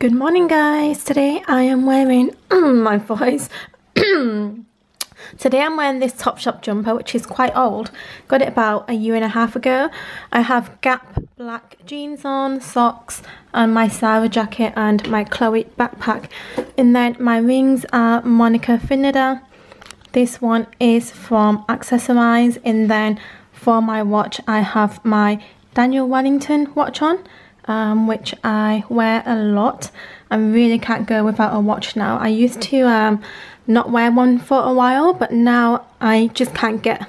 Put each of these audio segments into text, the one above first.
Good morning guys, today I am wearing, my voice, today I'm wearing this Topshop jumper which is quite old, got it about a year and a half ago. I have Gap black jeans on, socks and my Zara jacket and my Chloe backpack. And then my rings are Monica Vinader. This one is from Accessorize. And then for my watch I have my Daniel Wellington watch on um, which I wear a lot. I really can't go without a watch now. I used to um, not wear one for a while, but now I just can't get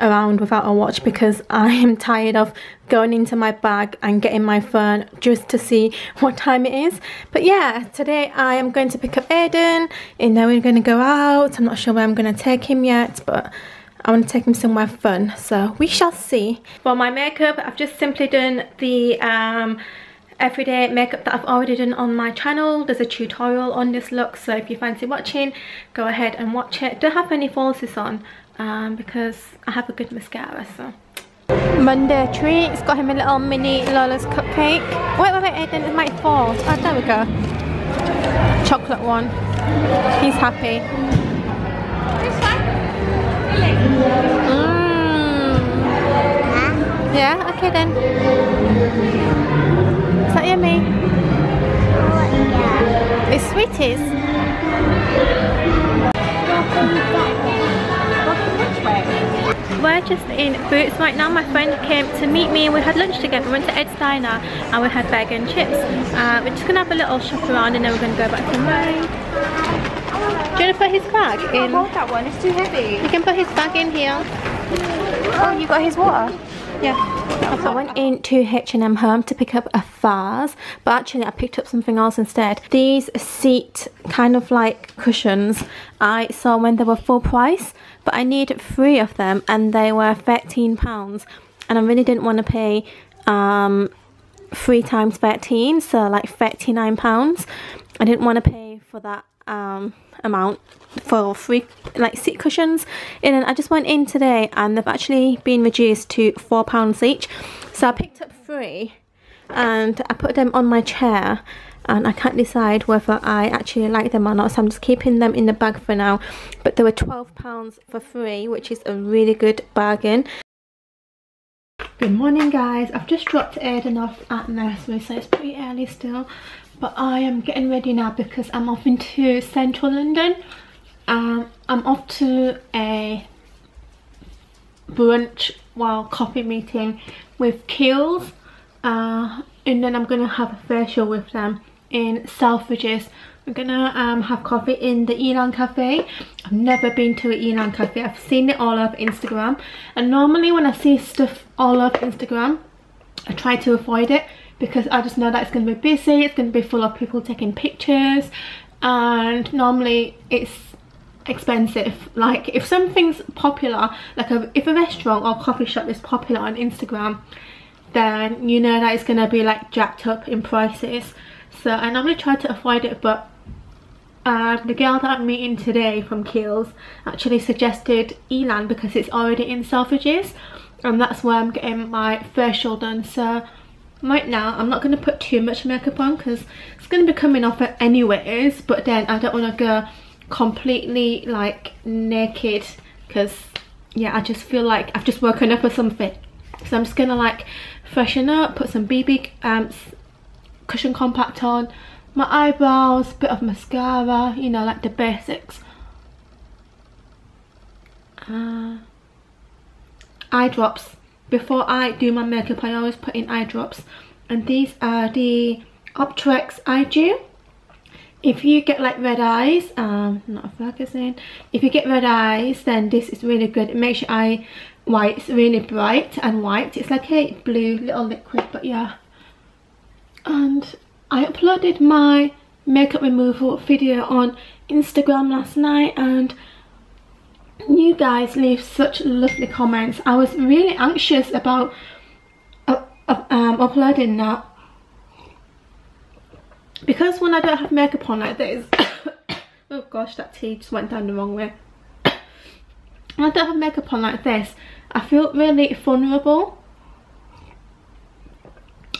around without a watch because I am tired of going into my bag and getting my phone just to see what time it is. But yeah, today I am going to pick up Aiden and then we're going to go out. I'm not sure where I'm going to take him yet, but I want to take him somewhere fun, so we shall see. For my makeup, I've just simply done the um, everyday makeup that I've already done on my channel. There's a tutorial on this look, so if you fancy watching, go ahead and watch it. Don't have any falsies on um, because I have a good mascara, so. Monday treats, got him a little mini Lola's cupcake. Wait, wait, wait, Aiden, it might fall. Oh, there we go. Chocolate one. He's happy. Mm. Yeah, okay then. Is that yummy? yeah. It's sweeties. We're just in Boots right now. My friend came to meet me and we had lunch together. We went to Ed's Diner and we had burger and chips. Uh, we're just going to have a little shop around and then we're going to go back to mine. Do you want to put his bag in? hold that one, it's too heavy. You can put his bag in here. Oh, you got his water? Yeah. I went into H&M Home to pick up a vase, but actually I picked up something else instead. These seat kind of like cushions I saw when they were full price, but I need three of them and they were £13 and I really didn't want to pay um, three times 13 so like 39 pounds I didn't want to pay for that um, amount for free like seat cushions. And then I just went in today and they've actually been reduced to four pounds each. So I picked up three and I put them on my chair and I can't decide whether I actually like them or not. So I'm just keeping them in the bag for now. But they were 12 pounds for free which is a really good bargain. Good morning guys, I've just dropped Aiden off at nursery so it's pretty early still but I am getting ready now because I'm off into central London um, I'm off to a brunch while coffee meeting with Kiehl's uh, and then I'm going to have a facial with them in Selfridges I'm gonna um, have coffee in the Elan Cafe. I've never been to an Elan Cafe. I've seen it all over Instagram. And normally when I see stuff all over Instagram, I try to avoid it because I just know that it's going to be busy. It's going to be full of people taking pictures. And normally it's expensive. Like if something's popular, like a, if a restaurant or coffee shop is popular on Instagram, then you know that it's going to be like jacked up in prices. So I normally try to avoid it but um, the girl that I'm meeting today from Kiehl's actually suggested Elan because it's already in Selfridges and that's where I'm getting my first facial done so right now I'm not going to put too much makeup on because it's going to be coming off anyways but then I don't want to go completely like naked because yeah I just feel like I've just woken up or something so I'm just gonna like freshen up put some BB um, cushion compact on my eyebrows, bit of mascara, you know, like the basics. Uh, eye drops. Before I do my makeup, I always put in eye drops. And these are the Optrex Eye Dew. If you get like red eyes, um, not focusing. If you get red eyes, then this is really good. It makes your eye white, really bright and white. It's like a blue little liquid, but yeah. And I uploaded my makeup removal video on Instagram last night and you guys leave such lovely comments. I was really anxious about uh, uh, um, uploading that. Because when I don't have makeup on like this oh gosh that tea just went down the wrong way. When I don't have makeup on like this I feel really vulnerable.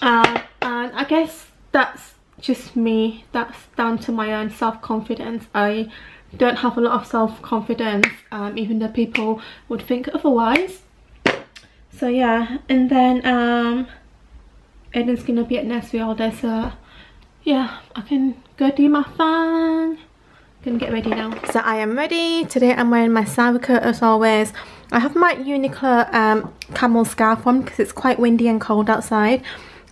Uh, and I guess that's just me. That's down to my own self-confidence. I don't have a lot of self-confidence um, even though people would think otherwise. So yeah and then um Aiden's gonna be at nursery all day so yeah I can go do my thing gonna get ready now. So I am ready. Today I'm wearing my coat as always. I have my Uniqlo um, camel scarf on because it's quite windy and cold outside.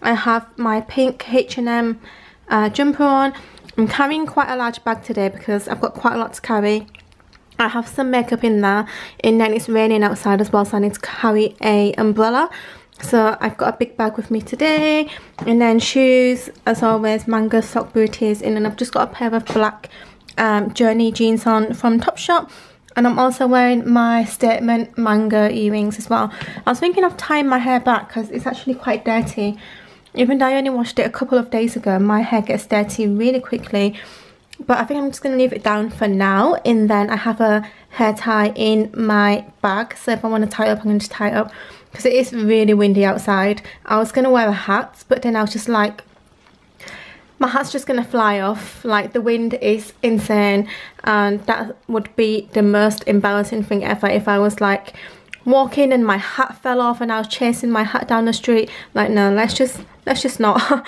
I have my pink H&M uh, jumper on I'm carrying quite a large bag today because I've got quite a lot to carry I have some makeup in there and then it's raining outside as well so I need to carry a umbrella so I've got a big bag with me today and then shoes as always Mango sock booties In and then I've just got a pair of black um, Joni jeans on from Topshop and I'm also wearing my statement mango earrings as well. I was thinking of tying my hair back because it's actually quite dirty. Even though I only washed it a couple of days ago, my hair gets dirty really quickly. But I think I'm just going to leave it down for now and then I have a hair tie in my bag. So if I want to tie it up, I'm going to tie up because it is really windy outside. I was going to wear a hat, but then I was just like, my hat's just gonna fly off like the wind is insane and that would be the most embarrassing thing ever if I was like walking and my hat fell off and I was chasing my hat down the street. Like no let's just let's just not.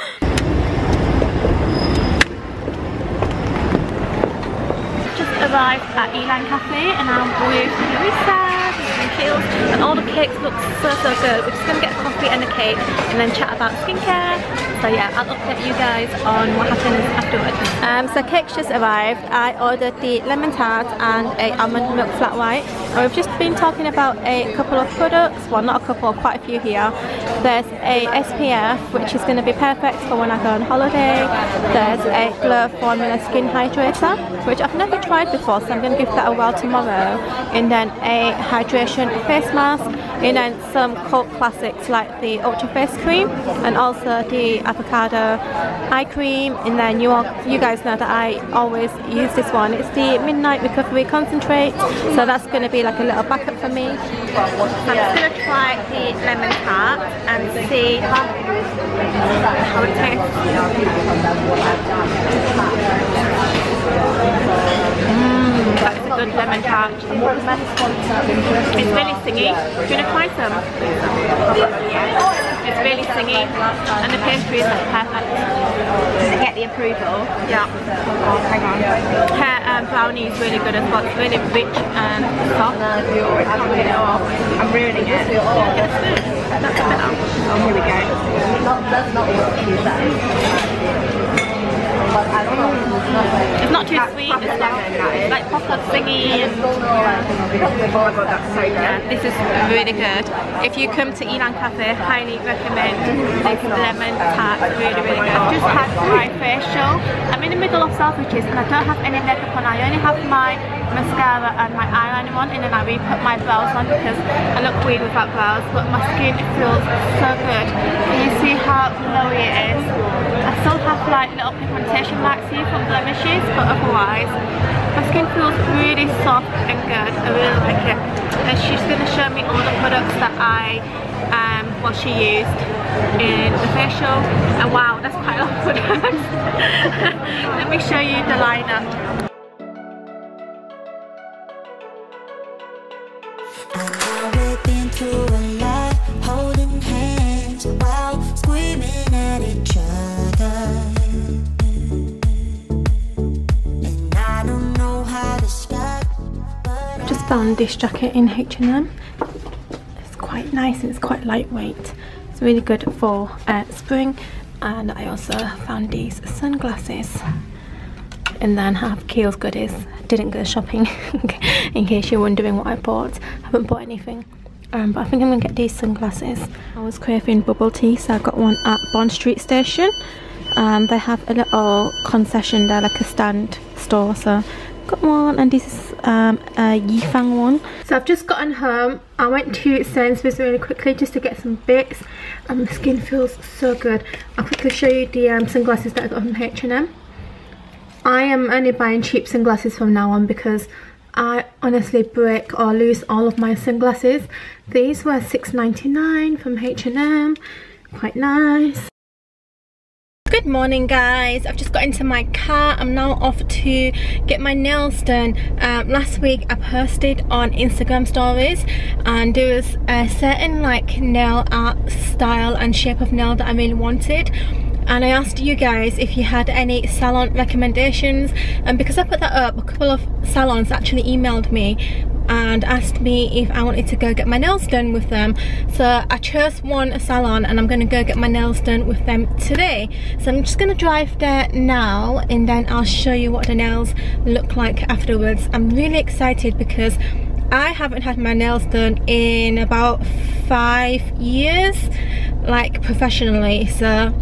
Just arrived at Elan Cafe and I'm with And all the cakes look so so good. We're just gonna get a coffee and a cake and then chat about skincare. So yeah, I'll update you guys on what happens afterwards. Um, so cake's just arrived. I ordered the lemon tart and a almond milk flat white. And we've just been talking about a couple of products, well not a couple, quite a few here. There's a SPF which is going to be perfect for when I go on holiday. There's a Glow Formula Skin Hydrator which I've never tried before so I'm going to give that a whirl tomorrow. And then a hydration face mask and then some cult classics like the Ultra Face Cream and also the avocado eye cream and then you all, you guys know that I always use this one. It's the Midnight Recovery Concentrate so that's going to be like a little backup for me. I'm just going to try the lemon tart and see how, how it tastes. That's a good lemon tart. It's really singy. Do you want to try some? It's really singy and the pastry is perfect. Does it get the approval? Yeah. hang on. Her um, brownie is really good as well. It's really rich and soft. I'm ruining it. That's better. Oh, here we go. That's not what it's not too sweet, it's like, like proper thingy and. Yeah, this is really good. If you come to Elan Cafe, highly recommend this lemon tart, really really good. I've just had my facial. I'm in the middle of Selfridges and I don't have any makeup on, I only have my mascara and my eyeliner on and then I re-put my brows on because I look weird without brows but my skin feels so good. You see how glowy it is? I still have like little pigmentation marks here from blemishes but otherwise my skin feels really soft and good. I really like it. And she's going to show me all the products that I um, well she used in the facial and wow that's quite a lot of products. Let me show you the lineup. Found this jacket in H&M. It's quite nice and it's quite lightweight. It's really good for uh, spring. And I also found these sunglasses. And then have Kiehl's goodies. Didn't go shopping in case you're wondering what I bought. Haven't bought anything. Um, but I think I'm gonna get these sunglasses. I was craving bubble tea so I got one at Bond Street Station. Um, they have a little concession there, like a stand store. So got one and this is um, a Yifang one. So I've just gotten home. I went to Sainsbury's really quickly just to get some bits and the skin feels so good. I'll quickly show you the um, sunglasses that I got from H&M. I am only buying cheap sunglasses from now on because I honestly break or lose all of my sunglasses. These were $6.99 from H&M. Quite nice. Good morning guys. I've just got into my car. I'm now off to get my nails done. Um, last week i posted on instagram stories and there was a certain like nail art style and shape of nail that i really wanted. And I asked you guys if you had any salon recommendations. And because I put that up a couple of salons actually emailed me and asked me if I wanted to go get my nails done with them. So I chose one salon and I'm gonna go get my nails done with them today. So I'm just gonna drive there now and then I'll show you what the nails look like afterwards. I'm really excited because I haven't had my nails done in about five years like professionally. So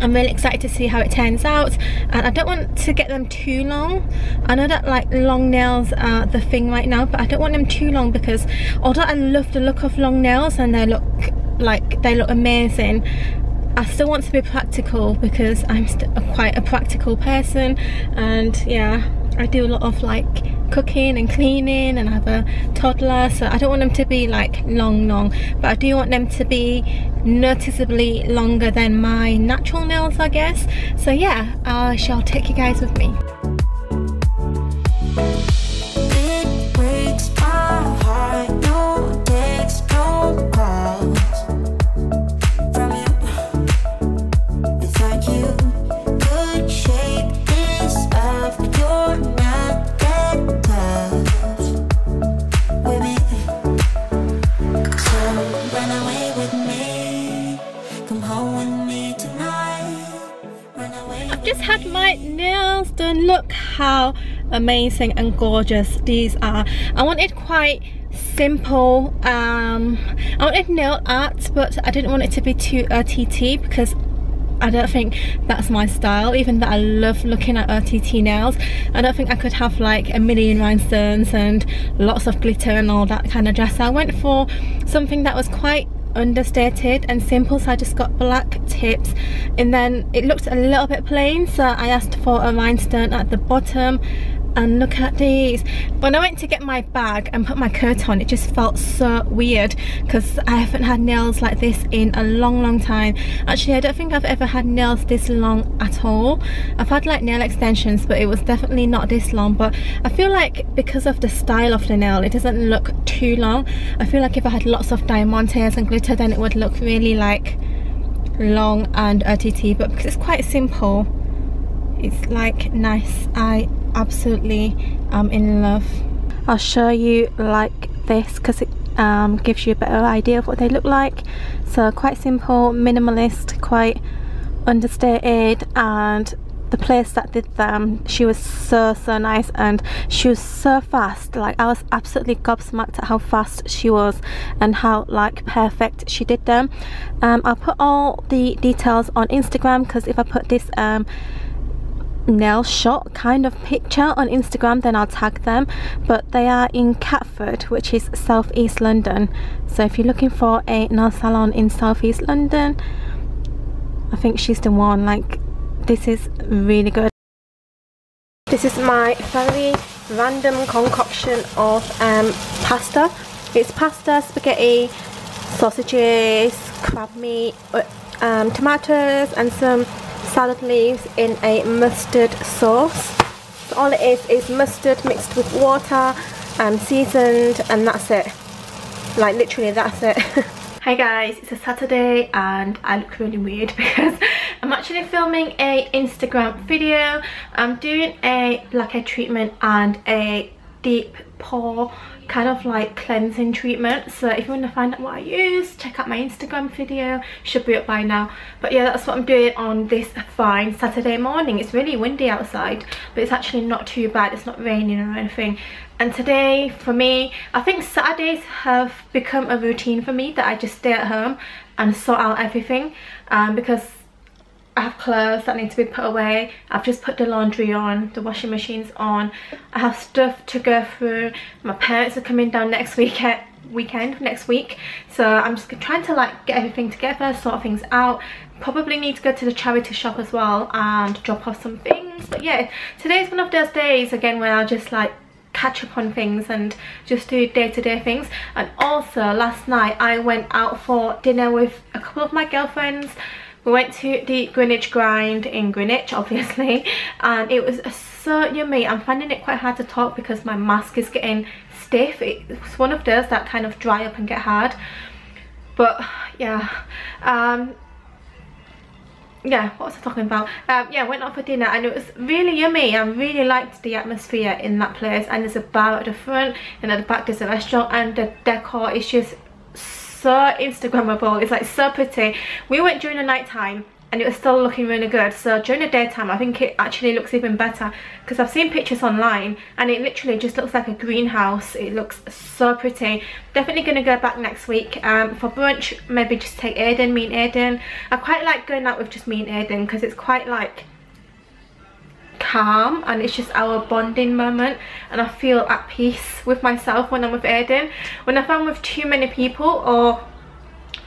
I'm really excited to see how it turns out and I don't want to get them too long. I know that like long nails are the thing right now but I don't want them too long because although I love the look of long nails and they look like they look amazing I still want to be practical because I'm quite a practical person and yeah I do a lot of like cooking and cleaning and I have a toddler so I don't want them to be like long long but I do want them to be noticeably longer than my natural nails I guess. So yeah I shall take you guys with me amazing and gorgeous. These are i wanted quite simple um i wanted nail art but i didn't want it to be too OTT because I don't think that's my style even though I love looking at OTT nails. I don't think I could have like a million rhinestones and lots of glitter and all that kind of dress. I went for something that was quite understated and simple so I just got black tips. And then it looked a little bit plain so I asked for a rhinestone at the bottom and look at these. When I went to get my bag and put my coat on it just felt so weird because I haven't had nails like this in a long long time. Actually I don't think I've ever had nails this long at all. I've had like nail extensions but it was definitely not this long. But I feel like because of the style of the nail it doesn't look too long. I feel like if I had lots of diamantes and glitter then it would look really like long and OTT but because it's quite simple it's like nice. I absolutely am in love. I'll show you like this because it um, gives you a better idea of what they look like. So quite simple minimalist quite understated and the place that did them she was so so nice and she was so fast. Like I was absolutely gobsmacked at how fast she was and how like perfect she did them. Um, I'll put all the details on Instagram because if I put this um, nail shot kind of picture on Instagram then I'll tag them. But they are in Catford which is southeast London. So if you're looking for a nail salon in southeast London I think she's the one. Like this is really good. This is my very random concoction of um, pasta. It's pasta, spaghetti, sausages, crab meat, uh, um, tomatoes and some salad leaves in a mustard sauce. So all it is is mustard mixed with water and seasoned and that's it. Like literally that's it. Hi guys, it's a Saturday and I look really weird because I'm actually filming a Instagram video. I'm doing a blackhead treatment and a deep pore kind of like cleansing treatment. So if you want to find out what I use check out my Instagram video should be up by now. But yeah that's what I'm doing on this fine Saturday morning. It's really windy outside but it's actually not too bad. It's not raining or anything. And today for me I think Saturdays have become a routine for me that I just stay at home and sort out everything um, because I have clothes that need to be put away. I've just put the laundry on, the washing machine's on. I have stuff to go through. My parents are coming down next weekend weekend next week so i'm just trying to like get everything together sort things out probably need to go to the charity shop as well and drop off some things but yeah today's one of those days again where i'll just like catch up on things and just do day-to-day -day things and also last night i went out for dinner with a couple of my girlfriends We went to the Greenwich Grind in Greenwich, obviously, and it was so yummy. I'm finding it quite hard to talk because my mask is getting stiff. It's one of those that kind of dry up and get hard. But yeah, um, yeah what was i talking about um, yeah went out for dinner and it was really yummy i really liked the atmosphere in that place and there's a bar at the front and at the back there's a restaurant and the decor is just so instagrammable it's like so pretty. We went during the night time and it was still looking really good. So during the daytime I think it actually looks even better because I've seen pictures online and it literally just looks like a greenhouse. It looks so pretty. Definitely gonna go back next week um, for brunch maybe just take Aiden me and Aiden. I quite like going out with just me and Aiden because it's quite like calm and it's just our bonding moment. And I feel at peace with myself when I'm with Aiden. When if I'm with too many people or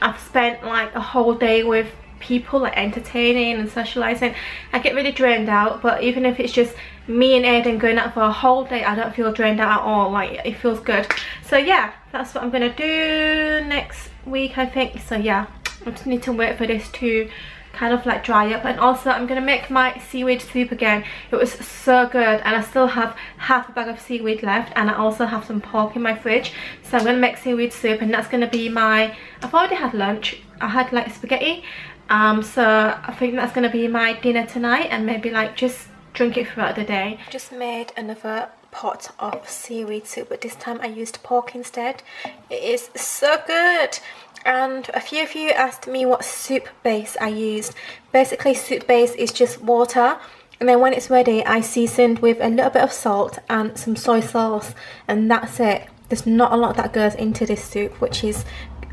I've spent like a whole day with people like entertaining and socializing I get really drained out. But even if it's just me and Aiden going out for a whole day I don't feel drained out at all. Like it feels good. So yeah that's what I'm gonna do next week I think. So yeah I just need to wait for this to kind of like dry up. And also I'm gonna make my seaweed soup again. It was so good and I still have half a bag of seaweed left and I also have some pork in my fridge. So I'm gonna make seaweed soup and that's gonna be my I've already had lunch. I had like spaghetti. Um, so I think that's to be my dinner tonight and maybe like just drink it throughout the day. Just made another pot of seaweed soup but this time I used pork instead. It is so good and a few of you asked me what soup base I used. Basically soup base is just water and then when it's ready I seasoned with a little bit of salt and some soy sauce and that's it. There's not a lot that goes into this soup which is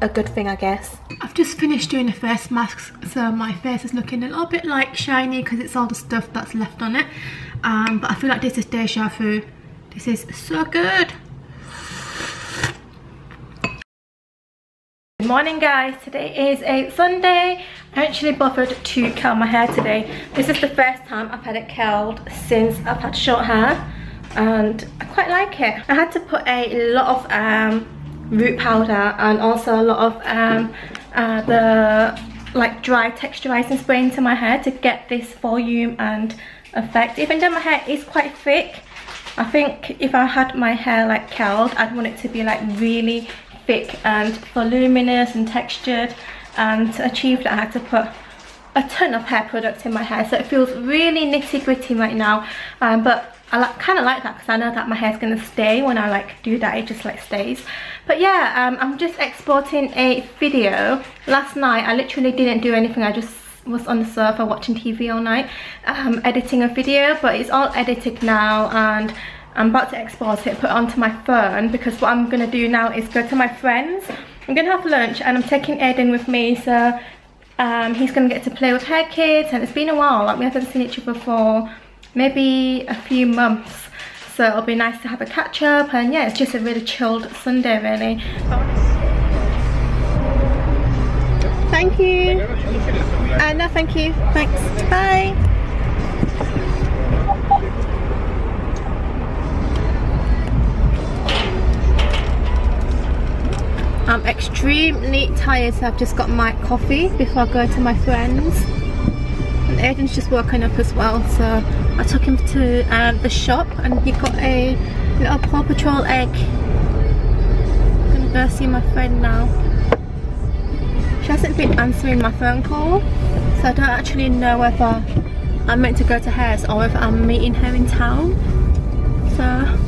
a good thing I guess. I've just finished doing the face mask so my face is looking a little bit like shiny because it's all the stuff that's left on it um, but I feel like this is deja vu. This is so good. Good morning guys, today is a Sunday. I actually bothered to curl my hair today. This is the first time I've had it curled since I've had short hair and I quite like it. I had to put a lot of um, root powder and also a lot of um, uh, the like dry texturizing spray into my hair to get this volume and effect even though my hair is quite thick I think if I had my hair like curled I'd want it to be like really thick and voluminous and textured and to achieve that I had to put a ton of hair products in my hair. So it feels really nitty gritty right now um, but I like, kind of like that because I know that my hair's going to stay when I like do that. It just like stays. But yeah um, I'm just exporting a video. Last night I literally didn't do anything. I just was on the sofa watching TV all night um, editing a video but it's all edited now and I'm about to export it put it onto my phone because what I'm gonna do now is go to my friends. I'm gonna have lunch and I'm taking Aiden with me so um, he's gonna get to play with her kids and it's been a while like we haven't seen each other for maybe a few months. So it'll be nice to have a catch up and yeah it's just a really chilled Sunday really. Thank you. Uh, no thank you. Thanks. Bye I'm extremely tired so I've just got my coffee before I go to my friends. And Aiden's just woken up as well so I took him to um, the shop and he got a little Paw Patrol egg. I'm gonna go see my friend now. She hasn't been answering my phone call so I don't actually know whether I'm meant to go to hers or whether I'm meeting her in town. So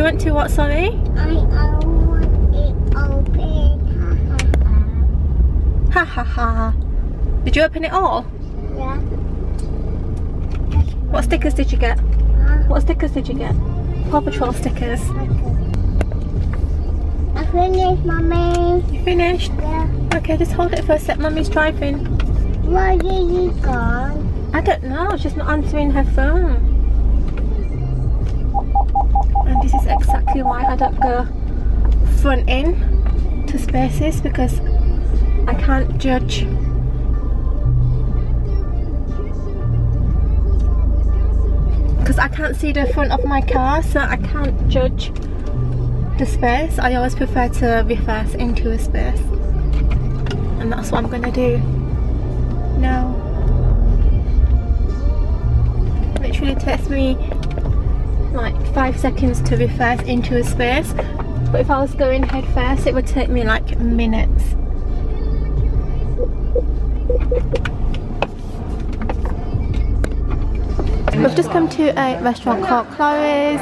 You went to what, sorry? I I want it open. Ha Ha ha. Did you open it all? Yeah. What stickers did you get? Huh? What stickers did you get? Paw Patrol stickers. I finished, mommy. You finished? Yeah. Okay, just hold it for a sec. Mummy's driving. Where did you go? I don't know. She's not answering her phone and this is exactly why I don't go front end to spaces because I can't judge. Because I can't see the front of my car so I can't judge the space. I always prefer to reverse into a space. And that's what I'm gonna do now. Literally takes me like five seconds to reverse into a space but if I was going head first it would take me like minutes. We've just come to a restaurant called Chloe's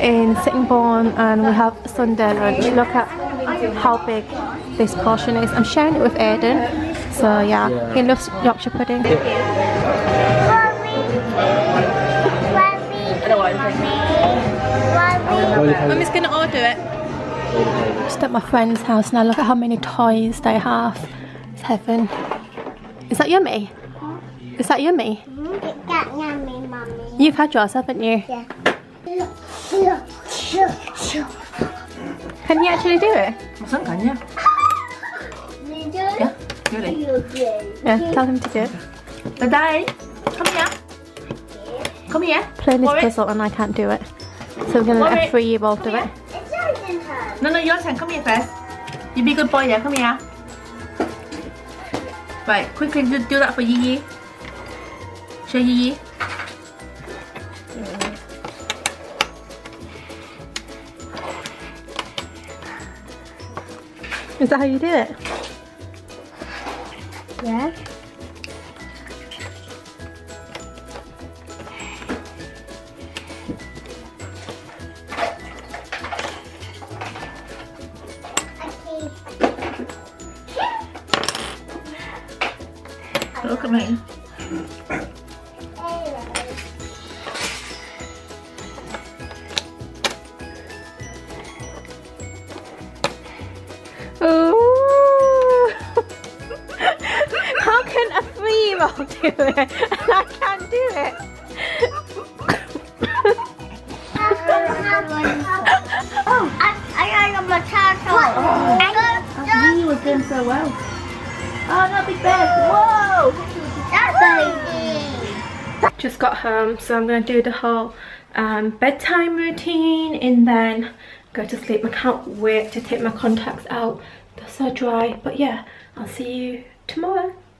in Sittingbourne and we have Sunday lunch. Look at how big this portion is. I'm sharing it with Aiden. So yeah, he loves Yorkshire pudding. Mummy's gonna order it. Just at my friend's house now, look at how many toys they have. It's heaven. Is that yummy? Is that yummy? Got yummy, mommy. You've had yours, haven't you? Yeah. Can you actually do it? Một sẵn cả nha. Yeah, do it. Yeah, tell him to do it. Today, come here. Come here. Playing this puzzle and I can't do it. So we're gonna let a Warwick. three-year-old do it. No, no, your turn. Come here first. You be good boy, yeah. Come here. Right, quickly do, do that for Yi Yi. Show Yi Yi. Is that how you do it? Yeah. Do it and I can't do it? oh, I I got a potato. Yi Yi was doing so well. Oh, not big bed. Whoa. That's Just got home, so I'm gonna do the whole um, bedtime routine and then go to sleep. I can't wait to take my contacts out. They're so dry, but yeah, I'll see you tomorrow.